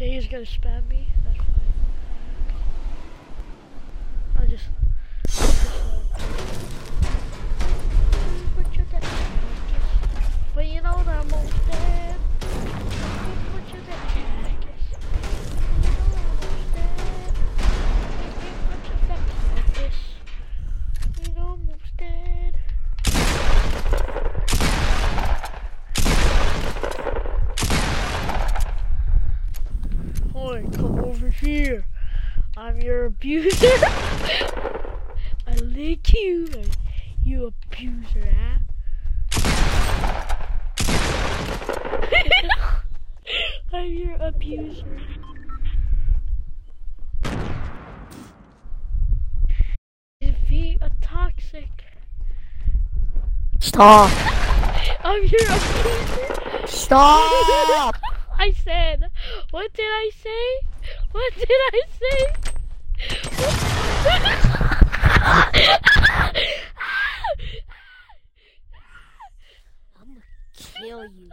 Okay, he's gonna spam me. That's over here. I'm your abuser. I lick you, you abuser, huh? I'm your abuser. Defeat a toxic. Stop. I'm your abuser. Stop. I said, what did I say? What did I say? I'm gonna kill you.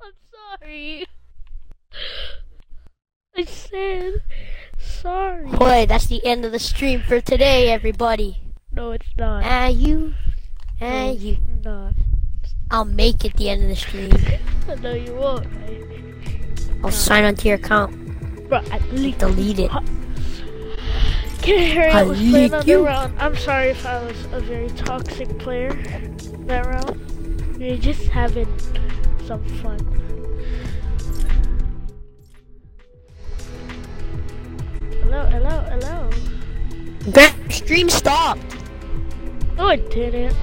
I'm sorry. I said sorry. Boy, that's the end of the stream for today, everybody. No, it's not. And you, and you. Not. I'll make it the end of the stream. No, you won't. I'll sign onto your account. Bro, I leaked. Delete it. Can I was playing another you. round? I'm sorry if I was a very toxic player that round. We are just having some fun. Hello, hello, hello. That stream stopped. No, it didn't.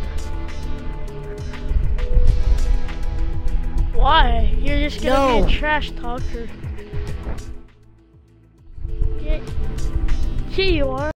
Why? You're just gonna No. be a trash talker. Yeah, you are.